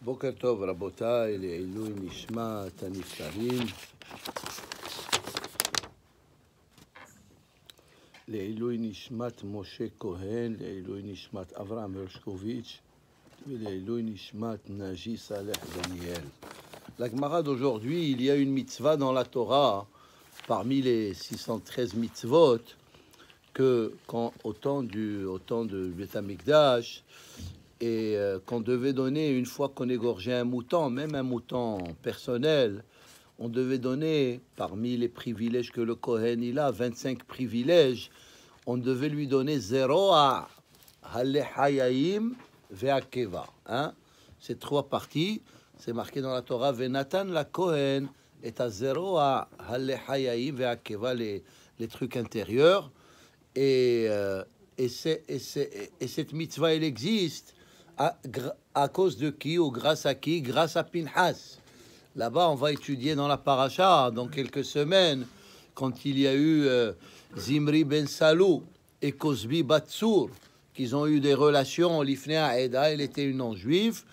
בוקר טוב רבותיי, לעילוי נשמת הנפטרים. לעילוי נשמת משה כהן, לעילוי נשמת אברהם הרשקוביץ' ולעילוי נשמת נג'י סאלח דניאל. La Gemara d'aujourd'hui, il y a une mitzvah dans la Torah, parmi les 613 mitzvot, que quand, au temps du au temps de Beth Amikdash, et euh, qu'on devait donner une fois qu'on égorgeait un mouton, même un mouton personnel, on devait donner parmi les privilèges que le Kohen il a, 25 privilèges, on devait lui donner zéro à Halehayim Ve'akeva. Hein? Ces trois parties, c'est marqué dans la Torah, Venatan la Kohen est à zéro à Halehayim Ve'akeva, les, les trucs intérieurs. Et, euh, et, et et cette mitzvah, elle existe à, cause de qui ou grâce à qui? Grâce à Pinhas. Là-bas, on va étudier dans la paracha dans quelques semaines, quand il y a eu euh, Zimri ben Salou et Cosbi Batsour, qu'ils ont eu des relations. Lifnea Eda, il était une non-juive.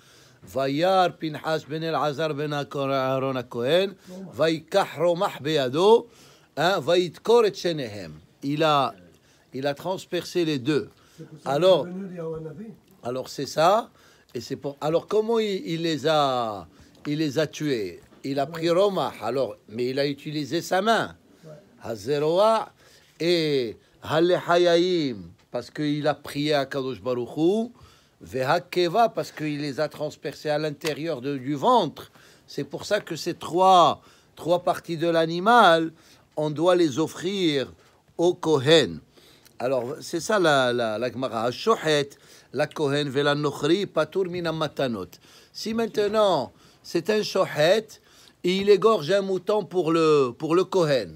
Vayar Pinhas ben El-Azar ben Aaron HaKohen, Vaikach Romach Beado, hein, Vaitkor et Shenehem. Il a, il a transpercé les deux. Alors, alors c'est ça, et c'est pour. Alors comment il, il les a, il les a tués? Il a pris Roma, alors, mais il a utilisé sa main. Hazeroa et parce qu'il a prié à Kadosh Baruchou. Vehakeva, parce qu'il les a transpercés à l'intérieur du ventre. C'est pour ça que ces trois, trois parties de l'animal, on doit les offrir au Kohen. Alors, c'est ça la, la, la Gemara. La Kohen, vela nochri, patur matanot. Si maintenant, c'est un shohet, et il égorge un mouton pour le, pour le Kohen.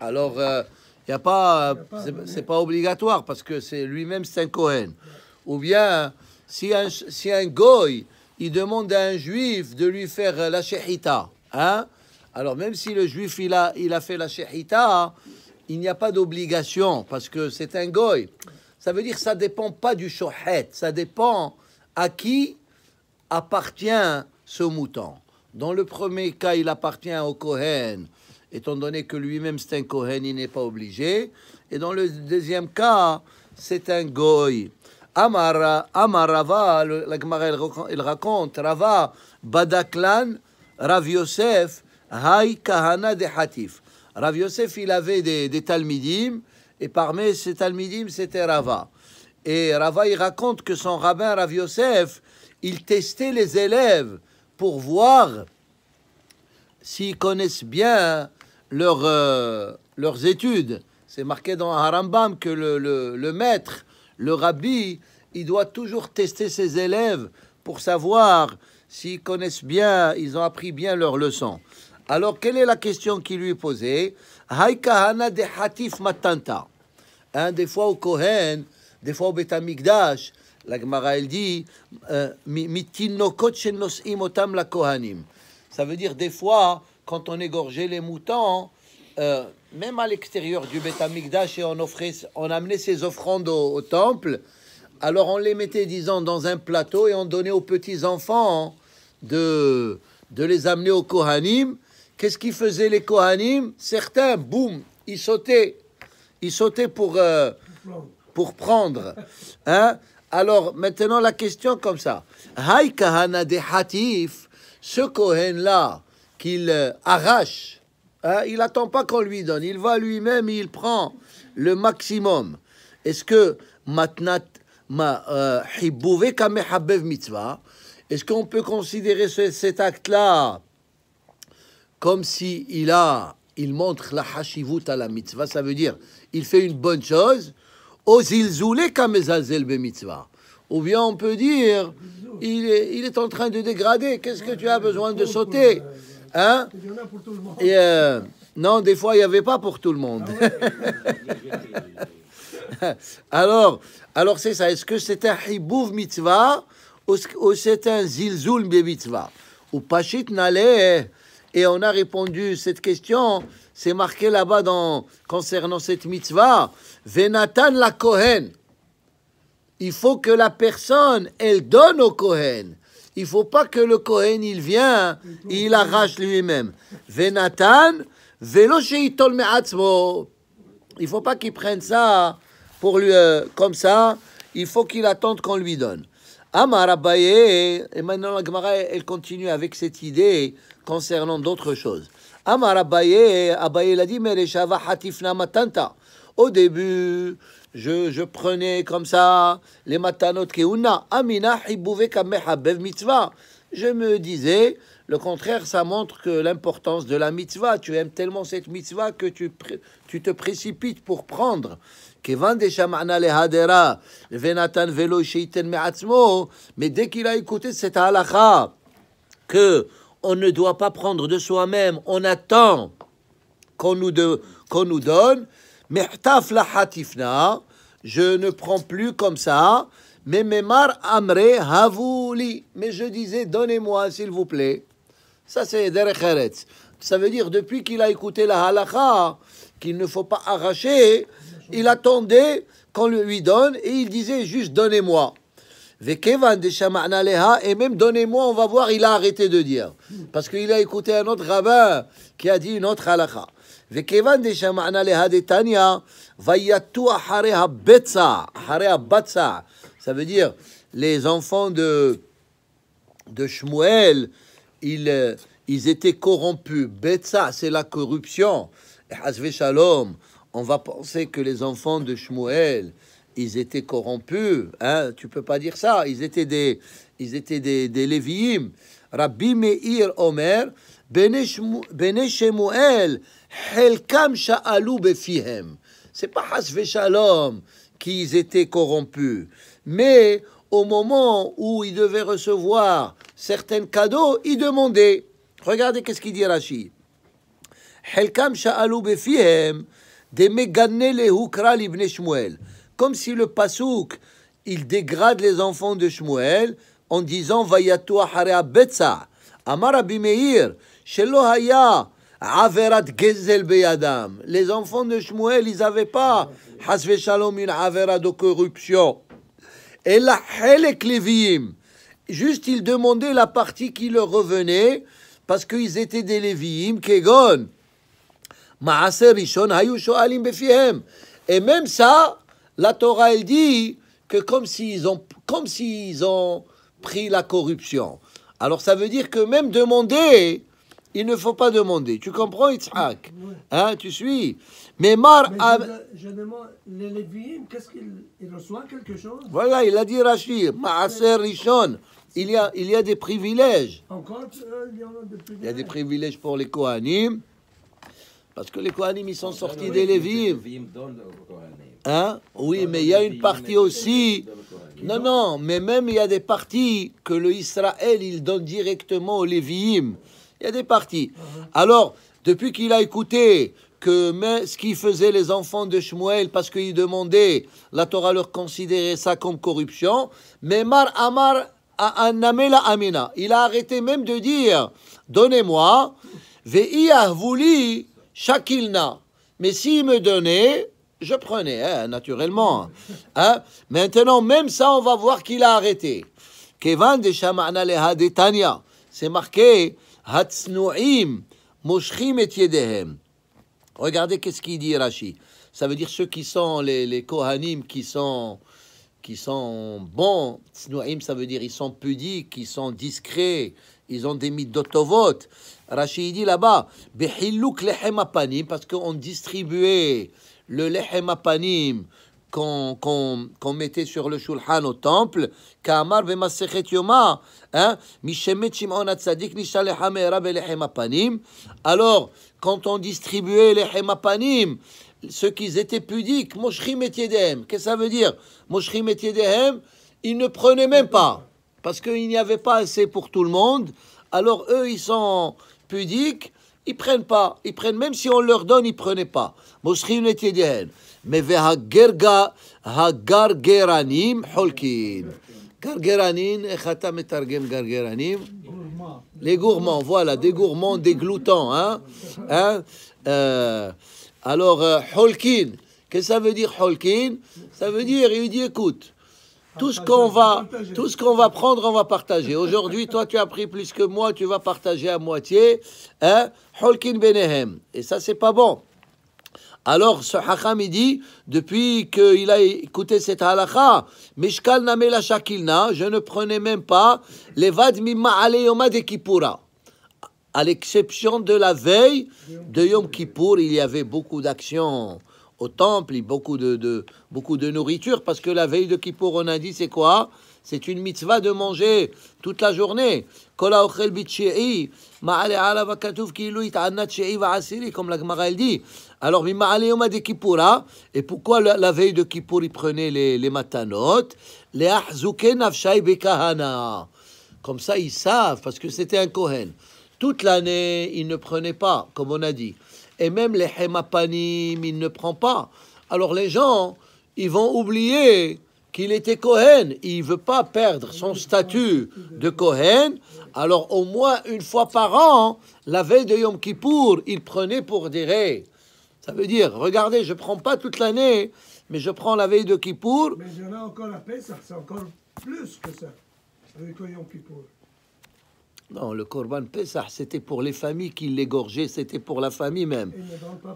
Alors, il y a pas, c'est- pas obligatoire parce que c'est lui-même c'est un Kohen. Ou bien, si un, si un goy, il demande à un juif de lui faire euh, la shehita, hein? Alors même si le juif il a, il a fait la shehita, il n'y a pas d'obligation parce que c'est un goy. Ça veut dire que ça dépend pas du shohet, ça dépend à qui appartient ce mouton. Dans le premier cas, il appartient au Kohen, étant donné que lui-même c'est un Kohen, il n'est pas obligé. Et dans le deuxième cas, c'est un Goy. Amar, Amar Rava, le- la Gemara, elle raconte, Rava, Badaklan, Rav Yosef, Hay Kahana de Hatif. Rav Yosef, il avait des, des Talmidim, et parmi ces Talmidim, c'était Rava. Et Rava, il raconte que son rabbin Rav Yosef, il testait les élèves pour voir s'ils connaissent bien leur, euh, leurs études. C'est marqué dans Harambam que le, le- le maître, le rabbi, il doit toujours tester ses élèves pour savoir s'ils connaissent bien, ils ont appris bien leurs leçons. Alors, quelle est la question qui lui est posée Hay kahana de hatif matanta. Hein, des fois au Kohen, des fois au Beth Amikdash, la Gemara elle dit euh, la kohanim. Ça veut dire des fois quand on égorgeait les moutons, euh, même à l'extérieur du Beth Amikdash et on offrait, on amenait ces offrandes au, au temple. Alors on les mettait, disons, dans un plateau et on donnait aux petits enfants de de les amener au Kohanim. Qu'est-ce qu'ils faisaient les Kohanim? Certains, boum, ils sautaient il sautait pour, euh, pour prendre. Hein? Alors, maintenant, la question comme ça. Hay kahana de hatif, ce Kohen-là, qu'il euh, arrache, hein, il attend pas qu'on lui donne. Il va lui-même, il prend le maximum. Est-ce que matnat ma euh, mitzvah, est-ce qu'on peut considérer ce- cet acte-là comme si il a, il montre la hashivut à la mitzvah, ça veut dire, il fait une bonne chose. Ou bien on peut dire, il est, en train de dégrader, qu'est-ce que tu as besoin de sauter Hein? Et euh, non, des fois, il n'y avait pas pour tout le monde. alors, alors c'est ça. Est-ce que c'est un hibouv mitzvah ou, c'est un zilzul be mitzvah Ou pashit nale Et on a répondu cette question. C'est marqué là-bas dans concernant cette mitzvah. Venatan la Kohen. Il faut que la personne, elle donne au Kohen. il faut pas que le Kohen il vient, il arrache lui-même. Venatan, velo sheitol me'atzmo. Il faut pas qu'il prenne ça pour lui euh, comme ça. Il faut qu'il attende qu'on lui donne. Amar Abaye, et maintenant la Gemara elle continue avec cette idée concernant d'autres choses. Amar Abaye, Abaye l'a dit, mais hatifna matanta. Au début, je, je, prenais comme ça les matanot keuna. Amina kamehabev mitzvah. Je me disais, le contraire, ça montre que l'importance de la mitzvah, tu aimes tellement cette mitzvah que tu, tu te précipites pour prendre. Mais dès qu'il a écouté cette halakha, que on ne doit pas prendre de soi-même, on attend qu'on nous, qu'on nous donne. Mehtaf la hatifna, je ne prends plus comme ça. Mais memar amre havouli. Mais je disais, donnez-moi, s'il vous plaît. Ça, c'est derech Ça veut dire, depuis qu'il a écouté la halakha, qu'il ne faut pas arracher, il attendait qu'on lui donne et il disait juste donnez-moi. Et même donnez-moi, on va voir, il a arrêté de dire. Parce qu'il a écouté un autre rabbin qui a dit une autre halakha. Ça veut dire, les enfants de, de Shmuel, ils, ils étaient corrompus. Betsa, c'est la corruption. Shalom, on va penser que les enfants de Shmuel, ils étaient corrompus. Hein? Tu peux pas dire ça. Ils étaient des, ils étaient des, des Lévi'im. Rabbi Meir Omer, Bene Shmuel, Helkam Sha'alu Befihem. C'est pas Hasve Shalom qu'ils étaient corrompus. Mais au moment où ils devaient recevoir certains cadeaux, ils demandaient. Regardez qu'est-ce qu'il dit Rachid. Helkam Sha'alu Befihem, de Megane Lehukra Libne Shmuel comme si le pasouk il dégrade les enfants de Shmuel en disant Vayatou Harea Betsa. Amar Abimeir, Shelo Haya, Averat Gezel Beyadam. Les enfants de Shmuel, ils n'avaient pas Hasve Shalom, une Avera de corruption. Et la Helek Leviim. Juste, ils demandaient la partie qui leur revenait parce qu'ils étaient des Lévi'im, Kegon. Maaser Rishon, Hayu Shoalim Befihem. Et même ça, la Torah, elle dit que comme s'ils ont, comme s'ils ont pris la corruption. Alors ça veut dire que même demander, il ne faut pas demander. Tu comprends, Yitzhak? Hein, tu suis? Mais Mar... je, demande, les Lévi'im, qu'est-ce qu'ils reçoivent quelque chose? Voilà, il a dit Rachid, Maaser Rishon. Il y, a, il y a des privilèges. Encore, euh, il y a des privilèges. Il y a des privilèges pour les Kohanim. Parce que les Kohanim, ils sont sortis des Lévi'im. Hein? Oui, mais il y a une partie aussi. Non, non, mais même il y a des parties que le Israël, il donne directement aux Lévi'im. Il y a des parties. Alors, depuis qu'il a écouté que ce qu'ils faisaient les enfants de Shmuel, parce qu'ils demandaient, la Torah leur considérait ça comme corruption, mais Mar Amar Anamela Amina, il a arrêté même de dire, donnez-moi, Ve'iyah vouli Shakilna. Mais s'il me donnait, je prenais, hein, naturellement. Hein. Maintenant, même ça, on va voir qu'il a arrêté. C'est marqué Hatsnu'im et. Regardez qu'est-ce qu'il dit Rashi. Ça veut dire ceux qui sont les, les Kohanim qui sont qui sont bons. Tsnu'im, ça veut dire ils sont pudiques, ils sont discrets, ils ont des midotovot. Rashi dit là-bas, Behiluk lechem apanim, parce qu'on distribuait le lechem apanim qu'on qu mettait sur le shulchan au temple, Kamar v'masechet yoma, hein, mishemet shimon atzadik nisha lechem lechem apanim. Alors, quand on distribuait les apanim, ceux qui étaient pudiques, moshrim et qu'est-ce que ça veut dire? Moshrim et ils ne prenaient même pas, parce qu'il n'y avait pas assez pour tout le monde. Alors eux, ils sont pudiques, ils prennent pas, ils prennent même si on leur donne, ils prenaient pas. Mosrin et Mais vers Gargeranim Holkin. Gargeranim, Echatam et Targem Gargeranim. Les gourmands, voilà, des gourmands, des gloutants. Hein? hein. Euh, alors, euh, Holkin, qu'est-ce que ça veut dire Holkin? Ça veut dire, il dit écoute, tout ce qu'on va, tout ce qu'on va prendre, on va partager. Aujourd'hui, toi, tu as pris plus que moi, tu vas partager à moitié. Hein? Holkin benehem. Et ça, c'est pas bon. Alors, ce Hacham, il dit, depuis qu'il a écouté cette halakha, Mishkal name la shakilna, je ne prenais même pas les vad mimma yoma de Kippura. À l'exception de la veille de Yom Kippour, il y avait beaucoup d'actions au temple, et beaucoup de, de- beaucoup de nourriture, parce que la veille de Kippour, on a dit, c'est quoi? C'est une mitzvah de manger toute la journée. Comme la Gemara elle dit. Alors, Kippoura, et pourquoi la, la veille de Kippour, il prenait les, les matanot. Comme ça, ils savent, parce que c'était un Kohen. Toute l'année, il ne prenait pas, comme on a dit. Et même les Hemapanim, il ne prend pas. Alors les gens, ils vont oublier qu'il était Kohen. Il ne veut pas perdre son statut de Kohen. Alors au moins une fois par an, la veille de Yom Kippour, il prenait pour des. Ça veut dire, regardez, je prends pas toute l'année, mais je prends la veille de Kippour. Mais a encore à Pessah, c'est encore plus que ça. Avec Yom Kippour. Non, le Korban Pesach, c'était pour les familles qui l'égorgeaient, c'était pour la famille même.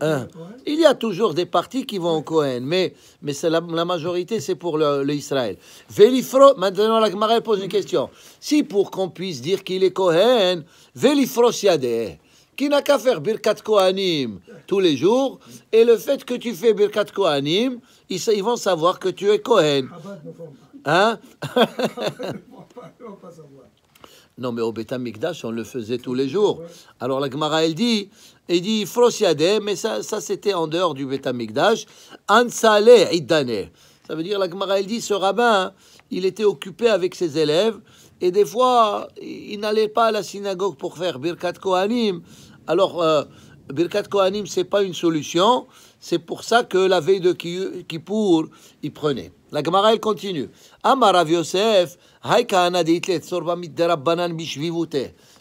Hein. Il y a toujours des parties qui vont au Cohen, mais, mais la, la majorité, c'est pour le, le Israël. Vélifro, maintenant la Gemara pose une question. Si pour qu'on puisse dire qu'il est Cohen, Vélifro Siadeh, qui n'a qu'à faire Birkat Kohanim tous les jours, et le fait que tu fais Birkat Kohanim, ils, ils vont savoir que tu es Cohen. Font pas. Hein? Non, mais au Beth Amikdash, on le faisait tous les jours. Alors la Gemara, elle dit, elle dit Frosiade, mais ça, ça c'était en dehors du Beth Amikdash. Ansale Idane. Ça veut dire, la Gemara, elle dit, ce rabbin, il était occupé avec ses élèves, et des fois, il n'allait pas à la synagogue pour faire Birkat Kohanim. Alors, euh, Birkat Kohanim, c'est pas une solution. C'est pour ça que la veille de Ki- Kippour, il prenait. La Gemara, elle continue. Amar Rav Yosef.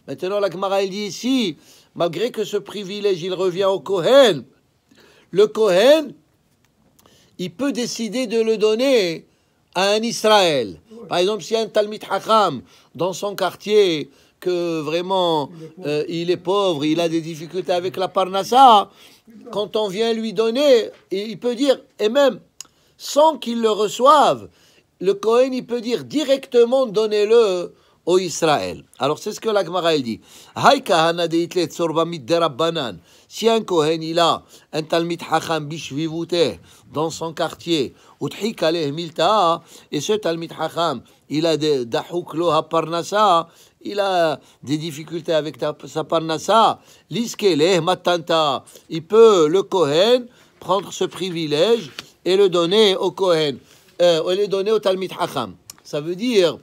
Maintenant, la Gemara, elle dit ici, malgré que ce privilège, il revient au Kohen, le Kohen, il peut décider de le donner à un Israël. Par exemple, si un Talmid Hakam dans son quartier, que vraiment euh, il est pauvre, il a des difficultés avec la Parnassa, quand on vient lui donner, il peut dire, et même sans qu'il le reçoive, le Cohen, il peut dire directement donnez-le au Israël. Alors c'est ce que la Gemara elle dit. Si un Cohen il a un Talmid Hacham bishvivute dans son quartier, et ce Talmid Hacham, il a des dahouk lo haparnasa, il a des difficultés avec sa parnassa, liskeleh matanta, il peut, le Cohen, prendre ce privilège et le donner au Cohen, euh, et le donner au Talmid Hacham. Ça veut dire,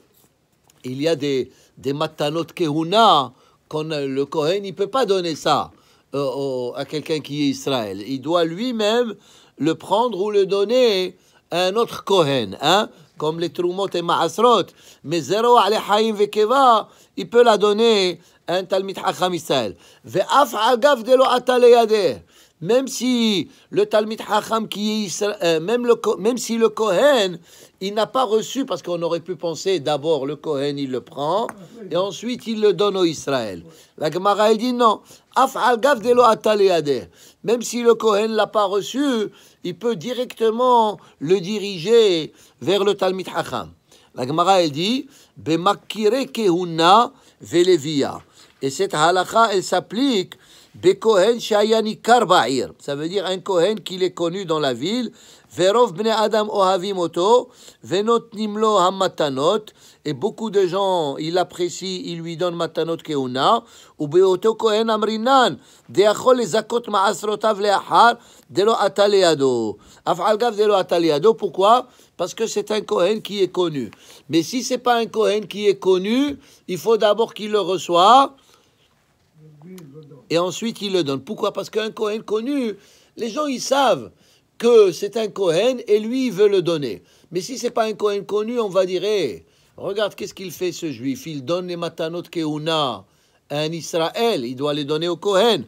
il y a des, des matanot kehuna, qu'on le Cohen, il peut pas donner ça euh, à quelqu'un qui est Israël. Il doit lui-même le prendre ou le donner à un autre Cohen, hein, comme les Trumot et Maasrot. Mais zéro ale Haïm vekeva, il peut la donner à un Talmid Hacham Israël. Ve'af lo. Même si le Talmid Hacham qui est Isra- euh, même, le, même si le Kohen, il n'a pas reçu, parce qu'on aurait pu penser d'abord le Kohen, il le prend, et ensuite il le donne au Israël. La Gemara, elle dit non. Même si le Kohen l'a pas reçu, il peut directement le diriger vers le Talmid Hacham. La Gemara, elle dit, Bemakire kehuna velevia. Et cette halakha, elle s'applique Bekohen shayani karba'ir. Ça veut dire un Kohen qu'il est connu dans la ville. Verov bne Adam ohavim oto. Venot nimlo hamatanot. Et beaucoup de gens, il apprécie, il lui donne matanot keuna. Ou beoto Kohen amrinan. Deachol les zakot ma'asrotav leachar. Delo ataleado. Afal gav delo ataleado. Pourquoi? Parce que c'est un Kohen qui est connu. Mais si c'est pas un Kohen qui est connu, il faut d'abord qu'il le reçoive Lui, il le donne. Et ensuite il le donne. Pourquoi? Parce qu'un Cohen connu, les gens ils savent que c'est un Cohen et lui il veut le donner. Mais si c'est pas un Cohen connu, on va dire regarde qu'est-ce qu'il fait ce juif, il donne les matanot keuna à un Israël, il doit les donner au Cohen.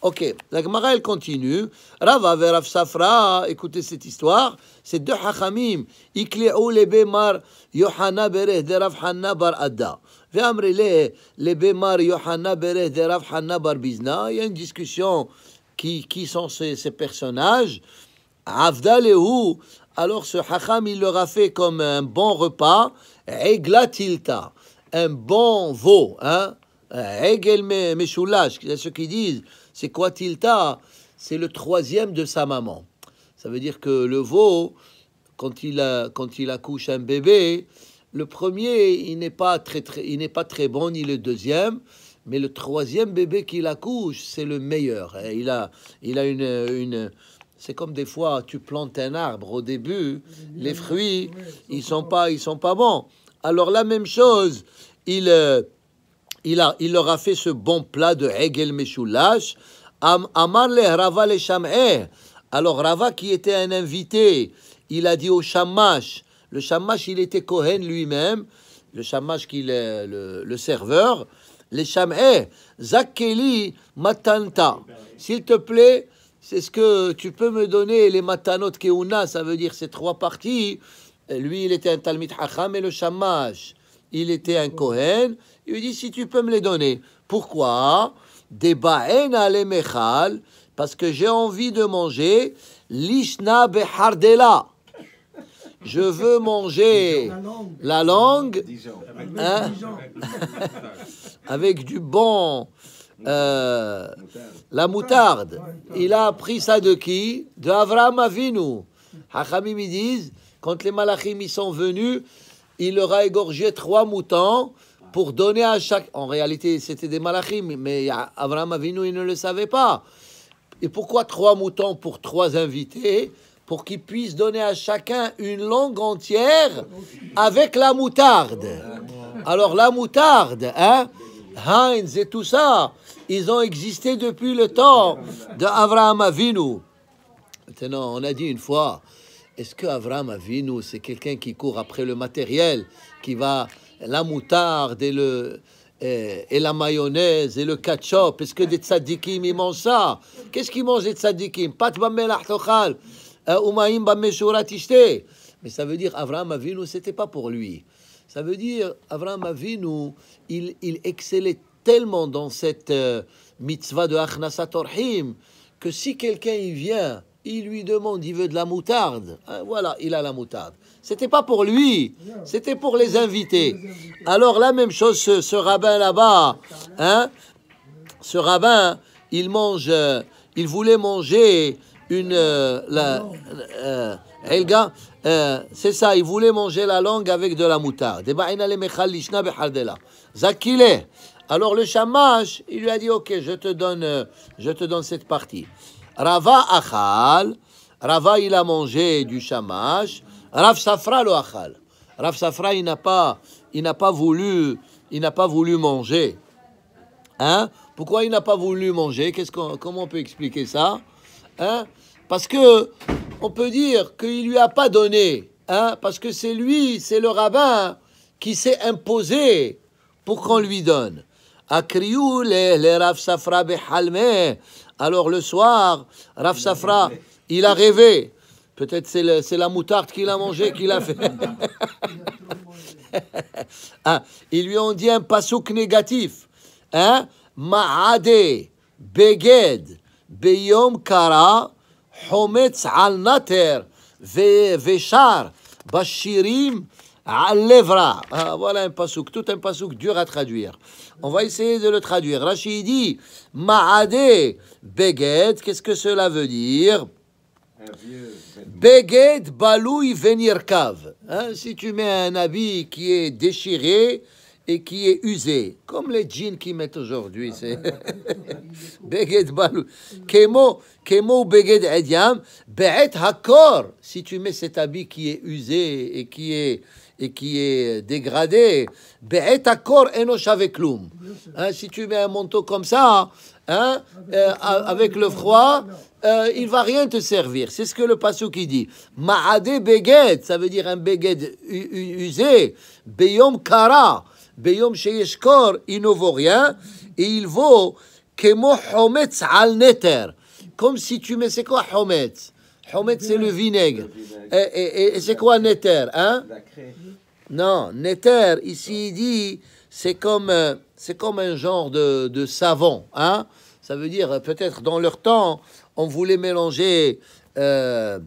Ok, la Gemara elle continue. Rava verav Safra, écoutez cette histoire. C'est deux hachamim. Ikle'u le bemar Yohana bereh de Rav Hanna bar Adda. Il y a une discussion qui, qui sont ces, ces personnages. Avda lehu. Alors ce hacham il leur a fait comme un bon repas. Eglatilta. Un bon veau. Hein? Egel Meshulash. C'est ce qu'ils disent. C'est quoi Tilta? C'est le troisième de sa maman. Ça veut dire que le veau, quand il, a, quand il accouche un bébé, le premier, il n'est pas très, très, il n'est pas très bon, ni le deuxième, mais le troisième bébé qu'il accouche, c'est le meilleur. Et il a, il a une, une c'est comme des fois, tu plantes un arbre au début, les fruits, ils sont pas, ils sont pas bons. Alors la même chose, il, euh, il, a, il leur a fait ce bon plat de Hegel Meshulash. Am, Amar le Rava le. Alors Rava, qui était un invité, il a dit au Shamash. Le Shamash, il était Kohen lui-même. Le Shamash, qui est le, serveur. Le Sham'eh. Zakeli Matanta. S'il te plaît, c'est ce que tu peux me donner les Matanot Keuna, ça veut dire ces trois parties. Lui, il était un Talmid Hacham et le Shamash, il était un Kohen. Il lui dit si tu peux me les donner. Pourquoi? Des ba'en ale mechal, parce que j'ai envie de manger lishna behardela. Je veux manger La langue. Hein avec du bon. euh, la moutarde. Il a appris ça de qui? De Avraham Avinu. Hachamim ils disent, quand les malachim y sont venus, il leur a égorgé trois moutons pour donner à chaque. En réalité, c'était des malachim, mais Avraham Avinu, il ne le savait pas. Et pourquoi trois moutons pour trois invités? Pour qu'ils puissent donner à chacun une langue entière avec la moutarde. Alors la moutarde, hein, Heinz et tout ça, ils ont existé depuis le temps de Avraham Avinu. Maintenant, on a dit une fois, est-ce que Avraham Avinu, c'est quelqu'un qui court après le matériel, qui va la moutarde et le et, et la mayonnaise et le ketchup Est-ce que des tzadikim ils mangent ça? Qu'est-ce qu'ils mangent des tzadikim? Pat euh. Mais ça veut dire Avraham Avinu, c'était pas pour lui. Ça veut dire Avraham Avinu, il, il excellait tellement dans cette euh, mitzvah de Achnasat Orhim que si quelqu'un y vient, il lui demande, il veut de la moutarde. hein, voilà, il a la moutarde. C'était pas pour lui, c'était pour les invités. Alors la même chose, ce, ce rabbin là-bas, hein, ce rabbin, il mange, euh, il voulait manger une, euh, la, euh, Elga, euh, c'est ça, il voulait manger la langue avec de la moutarde. Ben. Alors le shamash, il lui a dit, ok, je te donne, je te donne cette partie. Rava achal. Rava, il a mangé du shamash. Rav Safra le achal. Rav Safra, il n'a pas, il n'a pas voulu, il n'a pas voulu manger. Hein? Pourquoi il n'a pas voulu manger? Qu'est-ce qu'on, Comment on peut expliquer ça? Hein? Parce que on peut dire qu'il lui a pas donné, hein? Parce que c'est lui, c'est le rabbin qui s'est imposé pour qu'on lui donne. Alors le soir, Rav Safra, il a rêvé. Peut-être c'est, c'est la moutarde qu'il a mangé qu'il a fait. Ah, ils lui ont dit un pasouk négatif. Hein? Ma'ade, beged, beyom kara, hometz al nater, ve- veshar, bashirim, al levra. Ah, voilà un pasouk, tout un pasouk dur à traduire. On va essayer de le traduire. Rachid dit, Ma'ade, beged, qu'est-ce que cela veut dire? Beged baloui venirkav. Hein, si tu mets un habit qui est déchiré et qui est usé, comme les jeans qu'ils mettent aujourd'hui, c'est Beged balou. Kemo, kemo beged ediam, be'et hakor. Si tu mets cet habit qui est usé et qui est et qui est dégradé, be'et hakor enosh avec l'oum. Hein, si tu mets un manteau comme ça, hein, euh, avec le froid, euh, il va rien te servir. C'est ce que le passou qui dit. Ma'ade beged, ça veut dire un beged usé. Beyom kara, beyom sheyeshkor, il ne vaut rien. Et il vaut Kemo hometz al neter. Comme si tu mets, c'est quoi hometz Hometz, c'est le vinaigre. Et, et- et c'est quoi neter hein? Non, neter, ici il dit, c'est comme, euh, c'est comme un genre de, de savon. Hein? Ça veut dire, peut-être dans leur temps, on voulait mélanger euh,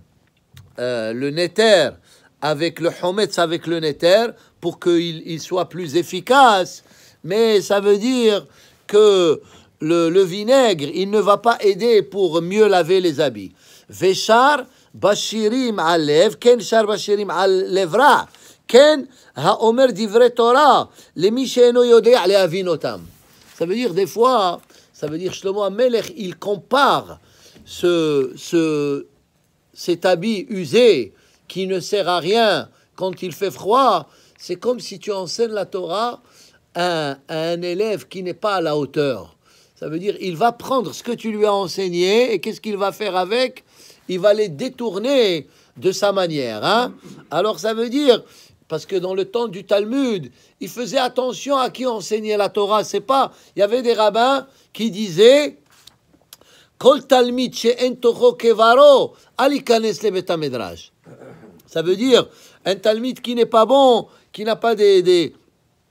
euh, le netter avec le hometz avec le netter pour qu'il il soit plus efficace, mais ça veut dire que le, le, vinaigre, il ne va pas aider pour mieux laver les habits. Veshar bashirim alev, ken shar bashirim alevra, ken haomer divre Torah, lemi sheeno yodea leavinotam. Ça veut dire des fois, ça veut dire Shlomo Amelech, il compare ce, ce, cet habit usé qui ne sert à rien quand il fait froid c'est comme si tu enseignes la Torah à, un élève qui n'est pas à la hauteur. Ça veut dire il va prendre ce que tu lui as enseigné et qu'est-ce qu'il va faire avec? Il va les détourner de sa manière. Hein? Alors ça veut dire parce que dans le temps du Talmud, il faisait attention à qui enseignait la Torah. C'est pas, il y avait des rabbins qui disaient Kol talmid kevaro. Ça veut dire un talmid qui n'est pas bon, qui n'a pas des,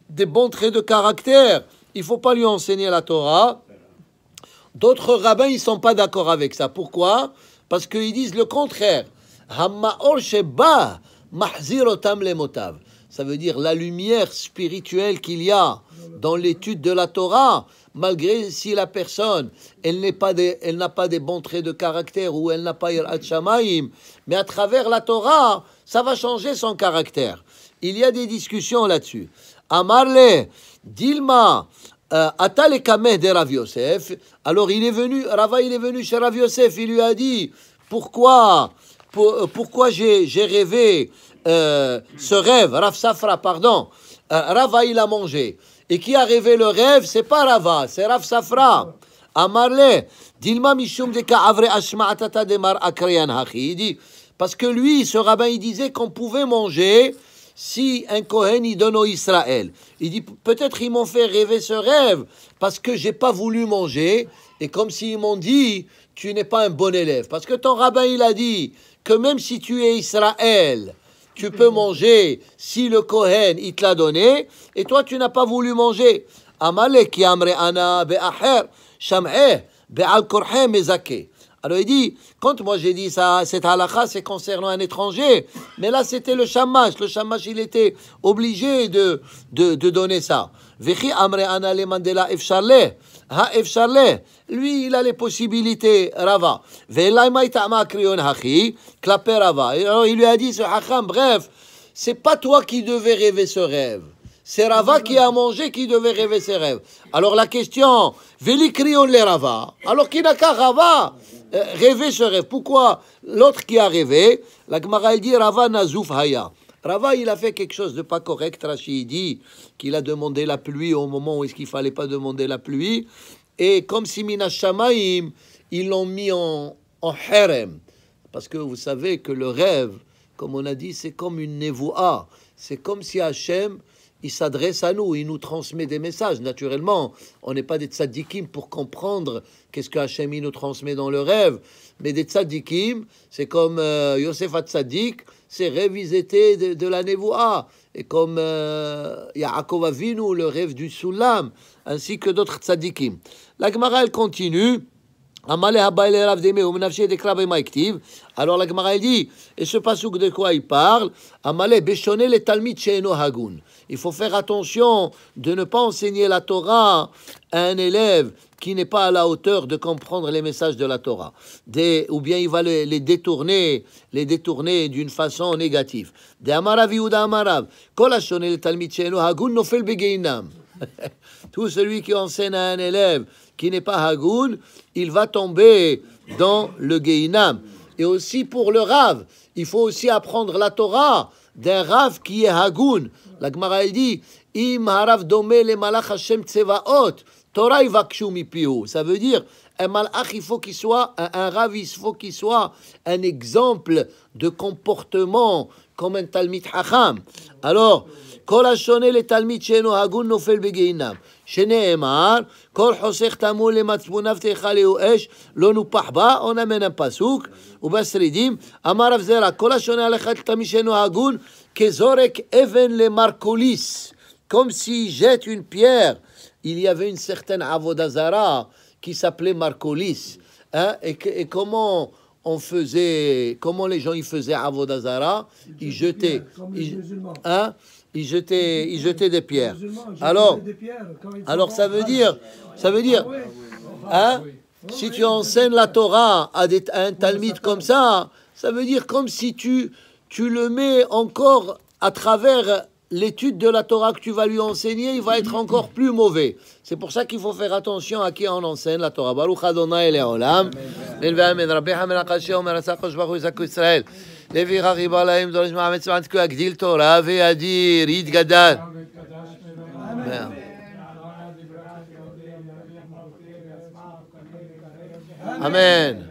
des, bons traits de caractère, il faut pas lui enseigner la Torah. D'autres rabbins, ils sont pas d'accord avec ça. Pourquoi? Parce qu'ils disent le contraire. Ça veut dire la lumière spirituelle qu'il y a dans l'étude de la Torah, malgré si la personne, elle n'est pas des, elle n'a pas des bons traits de caractère ou elle n'a pas yirat shamayim, mais à travers la Torah, ça va changer son caractère. Il y a des discussions là-dessus. Amarle, Dilma, euh, Atal Kameh de Rav Yosef. Alors il est venu, Rava, il est venu chez Rav Yosef, il lui a dit pourquoi, pour- euh, pourquoi j'ai rêvé euh, ce rêve, Rav Safra, pardon. Rava, il a mangé. Et qui a rêvé le rêve, c'est pas Rava, c'est Rav Safra. Amarle, Dilma Mishum de Ka'avre Ashma'atata de Mar Akreyan Hachi. Il dit, parce que lui, ce rabbin, il disait qu'on pouvait manger si un Kohen il donne au Israël. Il dit peut-être ils m'ont fait rêver ce rêve parce que j'ai pas voulu manger et comme s'ils m'ont dit tu n'es pas un bon élève parce que ton rabbin il a dit que même si tu es Israël tu peux manger si le Kohen il te l'a donné et toi tu n'as pas voulu manger. Amalek yamre ana be'acher sham'eh be'al korhe mezake. Alors il dit, quand moi j'ai dit ça, cette halakha, c'est concernant un étranger, mais là c'était le shamash. Le shamash, il était obligé de, de, donner ça. Vechi amre ana le mandela efsharle, ha efsharle. Lui, il a les possibilités, Rava. Hachi, Rava. Alors il lui a dit, ce hacham, bref, c'est pas toi qui devais rêver ce rêve. C'est Rava qui a mangé qui devait rêver ses rêves. Alors la question, Veli kriyon le Rava. Alors qui n'a qu'à Rava? Euh, rêver ce rêve Pourquoi l'autre qui a rêvé, la Gemara dit Rava nazouf haya. Rava il a fait quelque chose de pas correct. Rashi dit qu'il a demandé la pluie au moment où est-ce qu'il fallait pas demander la pluie. Et comme si Mina Shamaim, ils l'ont mis en, en harem. Parce que vous savez que le rêve, comme on a dit, c'est comme une névoa. C'est comme si Hachem, il s'adresse à nous, il nous transmet des messages. Naturellement, on n'est pas des tzadikim pour comprendre qu'est-ce que Hachem nous transmet dans le rêve. Mais des tzadikim, c'est comme euh, Yosef Hatzadik, c'est révisité de, de la névoa. Et comme euh, Yaakov Avinu, le rêve du Soulam, ainsi que d'autres tzadikim. La Gemara, elle continue. Alors la Gemara elle dit, et ce pasouk de quoi il parle? Il faut faire attention de ne pas enseigner la Torah à un élève qui n'est pas à la hauteur de comprendre les messages de la Torah. Des, ou bien il va les, les détourner, les détourner d'une façon négative. De amarav Yehuda amarav. Kol talmid hagun nofel begeinam. Tout celui qui enseigne à un élève qui n'est pas Hagoun, il va tomber dans le Geinam. Et aussi pour le Rav, il faut aussi apprendre la Torah d'un Rav qui est Hagoun. La Gemara dit Im harav dome le malach Hashem tsevaot, Torah mipihu. Ça veut dire un malach, il faut qu'il soit, un Rav, il faut qu'il soit un exemple de comportement comme un Talmid Hacham. Alors, כל השונה לתלמיד שאינו הגון נופל בגיהינם. שנאמר, כל חוסך תמול למצפוניו תאכלהו אש, לא נופח בה, עונה מן הפסוק, ובשרידים, אמר רב זרע, כל השונה עליך לתלמיד שאינו הגון, כזורק אבן למרקוליס. Comme si jette une pierre. Il y avait une certaine avodazara qui s'appelait Marcolis. Hein? Et, que- et comment on faisait, comment les gens y faisaient avodazara Ils jetaient, Comme les ils, musulmans. hein? ils jetaient, ils jetaient des pierres. Alors, alors ça veut dire, ça veut dire, Ah hein Si tu enseignes la Torah à, des, à un talmid comme ça, ça veut dire comme si tu, tu le mets encore à travers l'étude de la Torah que tu vas lui enseigner, il va être encore plus mauvais. C'est pour ça qu'il faut faire attention à qui on enseigne la Torah. לפיכך ריבה להם זו נשמע אמץ מעט כה יגדיל תורה וידיר, יתגדל. אמן.